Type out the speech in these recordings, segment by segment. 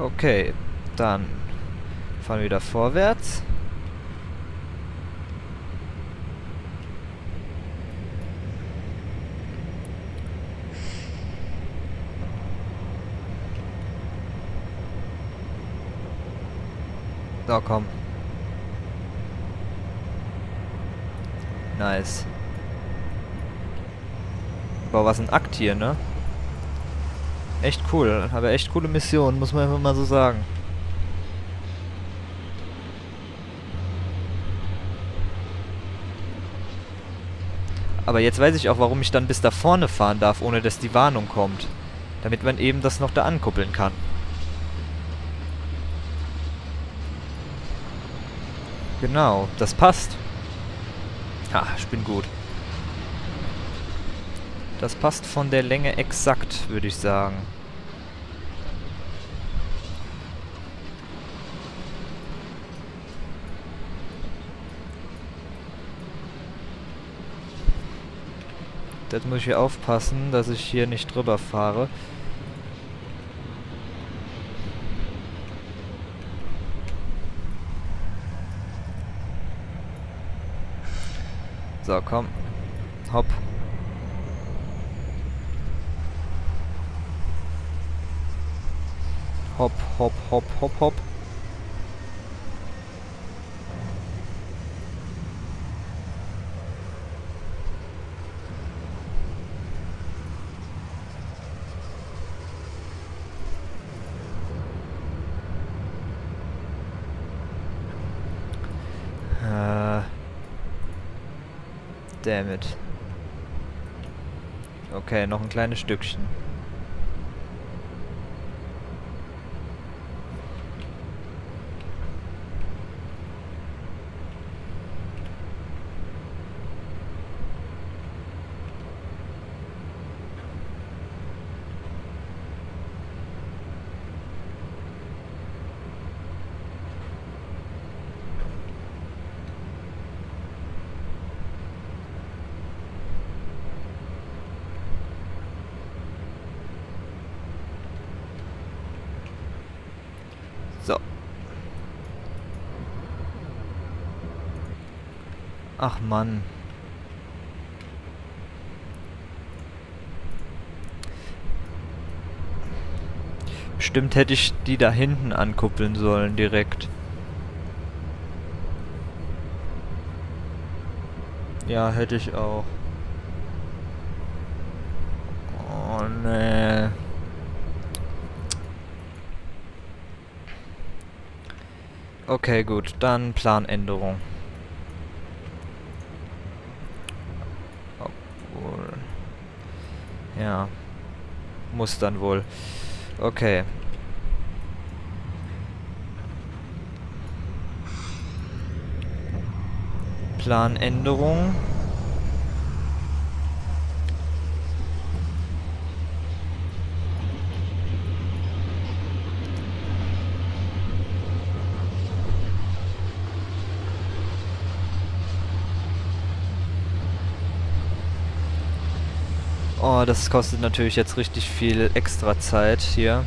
Okay, dann fahren wir wieder vorwärts. So, komm. Nice. Boah, was ein Akt hier, ne? Echt cool. Aber echt coole Mission, muss man einfach mal so sagen. Aber jetzt weiß ich auch, warum ich dann bis da vorne fahren darf, ohne dass die Warnung kommt. Damit man eben das noch da ankuppeln kann. Genau, das passt. Ah, ich bin gut. Das passt von der Länge exakt, würde ich sagen. Das muss ich hier aufpassen, dass ich hier nicht drüber fahre. So, komm. Hopp. Hopp, hopp, hopp, hopp. Äh. Damn. Okay, noch ein kleines Stückchen. So. Ach Mann. Bestimmt hätte ich die da hinten ankuppeln sollen direkt. Ja, hätte ich auch. Oh nee. Okay, gut. Dann Planänderung. Ja. Muss dann wohl. Okay. Planänderung. Oh, das kostet natürlich jetzt richtig viel extra Zeit hier.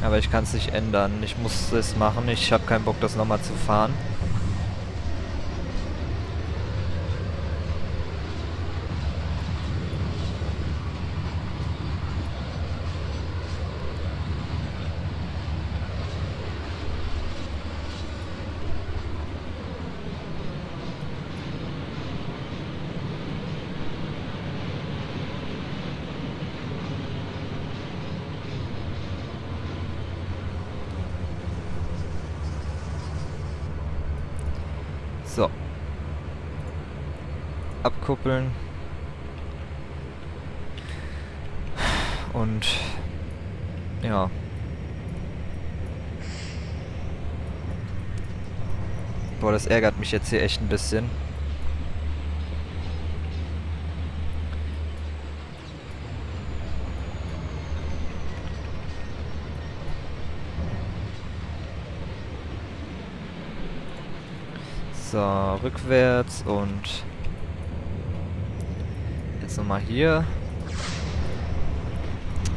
Aber ich kann es nicht ändern. Ich muss es machen. Ich habe keinen Bock, das nochmal zu fahren. So. Abkuppeln. Und ja. Boah, das ärgert mich jetzt hier echt ein bisschen. So, rückwärts und jetzt nochmal hier.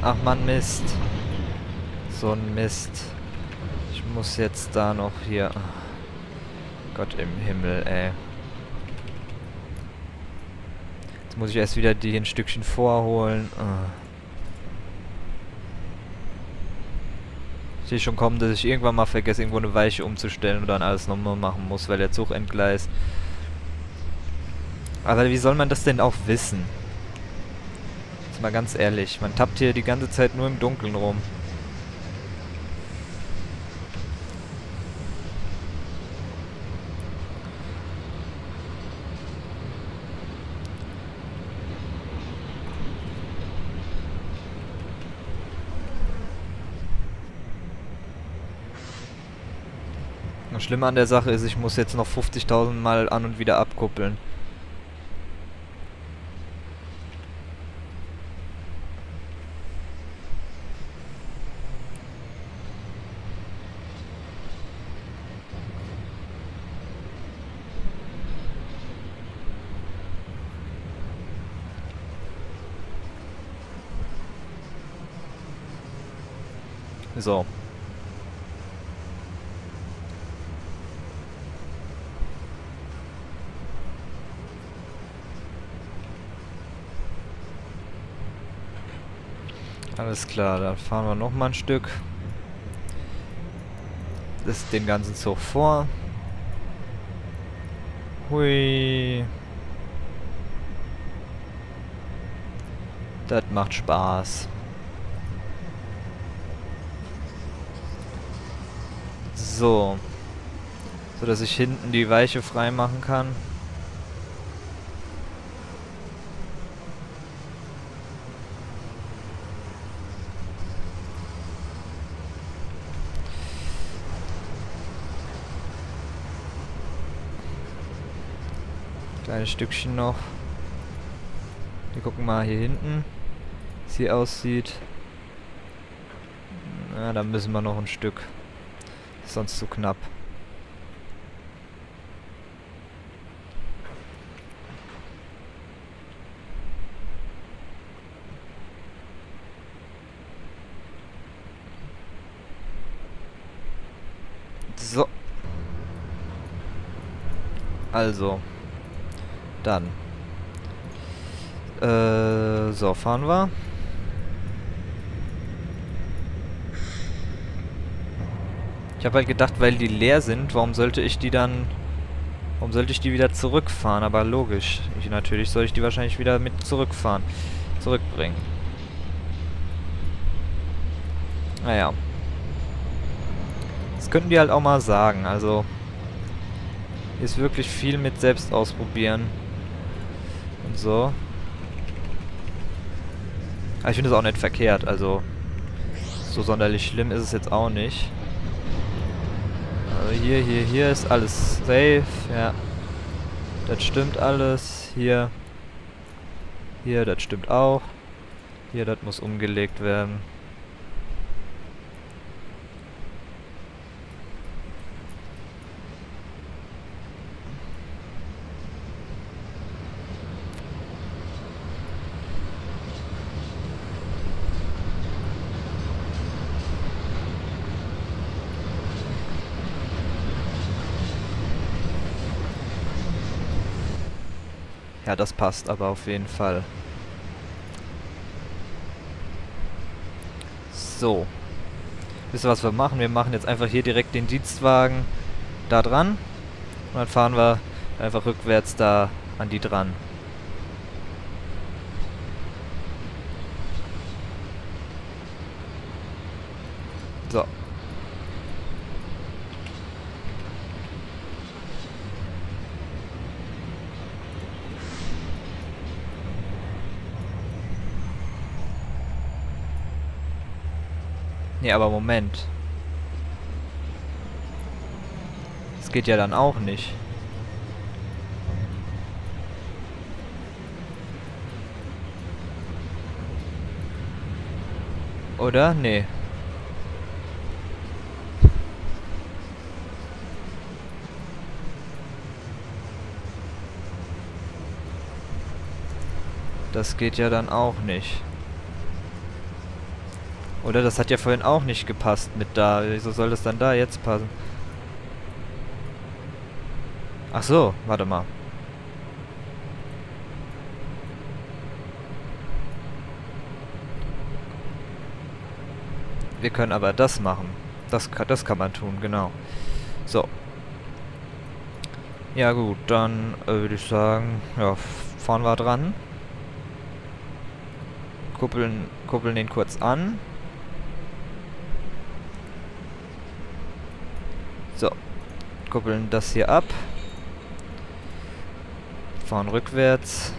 Ach man, Mist. so ein Mist. Ich muss jetzt da noch hier... Gott im Himmel, ey. Jetzt muss ich erst wieder die ein Stückchen vorholen. Oh. Ich schon kommen, dass ich irgendwann mal vergesse, irgendwo eine Weiche umzustellen und dann alles nochmal machen muss, weil der Zug entgleist. Aber wie soll man das denn auch wissen? Jetzt mal ganz ehrlich, man tappt hier die ganze Zeit nur im Dunkeln rum. Das Schlimme an der Sache ist, ich muss jetzt noch 50.000 Mal an und wieder abkuppeln. So. Alles klar, dann fahren wir noch mal ein Stück. Das den ganzen Zug vor. Hui. Das macht Spaß. So. So dass ich hinten die Weiche frei machen kann. Kleines Stückchen noch. Wir gucken mal hier hinten, wie sie aussieht. Na, da müssen wir noch ein Stück. Sonst zu knapp. So. Also. Dann. Äh, so, fahren wir. Ich habe halt gedacht, weil die leer sind, warum sollte ich die dann... Warum sollte ich die wieder zurückfahren? Aber logisch. Ich, natürlich soll ich die wahrscheinlich wieder mit zurückfahren. Zurückbringen. Naja. Das könnten die halt auch mal sagen. Also... Ist wirklich viel mit selbst ausprobieren und so. Aber ich finde es auch nicht verkehrt, also so sonderlich schlimm ist es jetzt auch nicht. Also hier, hier, hier ist alles safe, ja. Das stimmt alles. Hier. Hier, das stimmt auch. Hier, das muss umgelegt werden. Das passt aber auf jeden Fall. So. Wisst ihr, was wir machen? Wir machen jetzt einfach hier direkt den Dienstwagen da dran. Und dann fahren wir einfach rückwärts da an die dran. So. Nee, aber Moment. Das geht ja dann auch nicht. Oder? Nee. Das geht ja dann auch nicht. Oder das hat ja vorhin auch nicht gepasst mit da. Wieso soll das dann da jetzt passen? Ach so, warte mal. Wir können aber das machen. Das, das kann man tun, genau. So. Ja gut, dann äh, würde ich sagen, ja, fahren wir dran. Kuppeln, kuppeln den kurz an. So. Kuppeln das hier ab. Fahren rückwärts.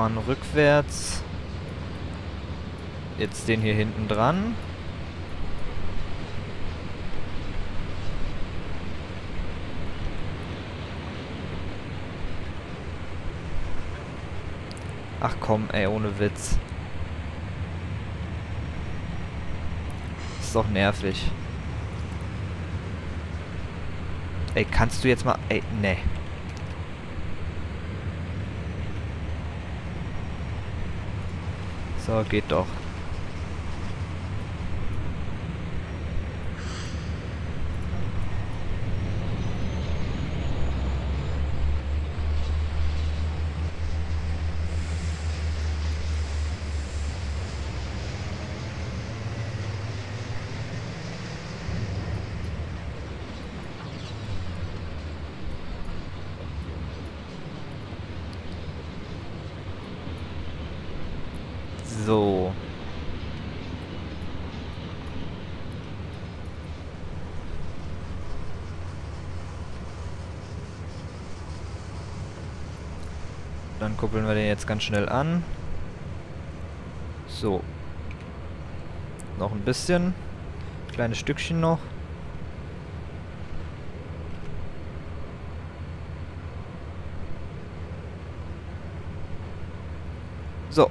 fahren rückwärts. Jetzt den hier hinten dran. Ach komm, ey, ohne Witz. Ist doch nervig. Ey, kannst du jetzt mal... Ey, ne. So, geht doch. So. Dann kuppeln wir den jetzt ganz schnell an. So. Noch ein bisschen. Kleines Stückchen noch. So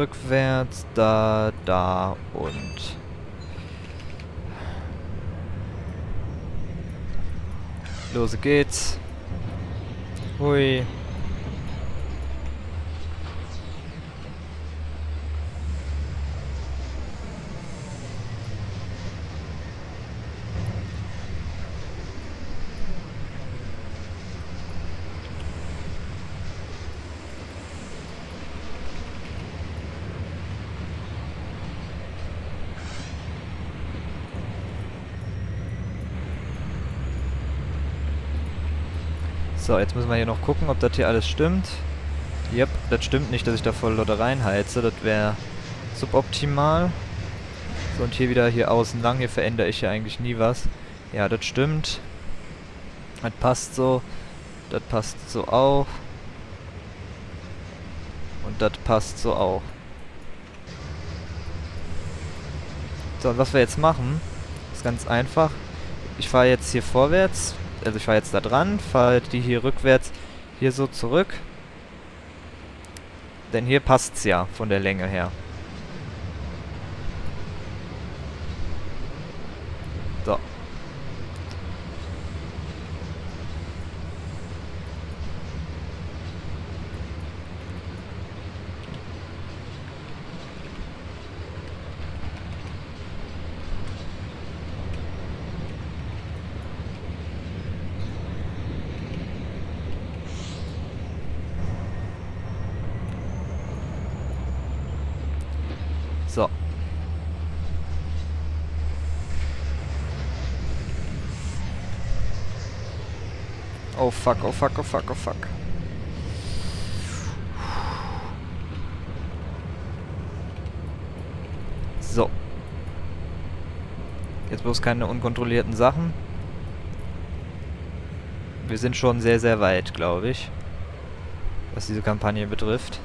rückwärts, da, da und... Los geht's. Hui. So, jetzt müssen wir hier noch gucken, ob das hier alles stimmt. Yep, das stimmt nicht, dass ich da voll Leute reinheize. Das wäre suboptimal. So, und hier wieder hier außen lang. Hier verändere ich ja eigentlich nie was. Ja, das stimmt. Das passt so. Das passt so auch. Und das passt so auch. So, und was wir jetzt machen, ist ganz einfach. Ich fahre jetzt hier vorwärts, also ich fahre jetzt da dran, fahre die hier rückwärts hier so zurück. Denn hier passt's ja von der Länge her. So. So. Oh fuck, oh fuck, oh fuck, oh fuck. So. Jetzt bloß keine unkontrollierten Sachen. Wir sind schon sehr, sehr weit, glaube ich. Was diese Kampagne betrifft.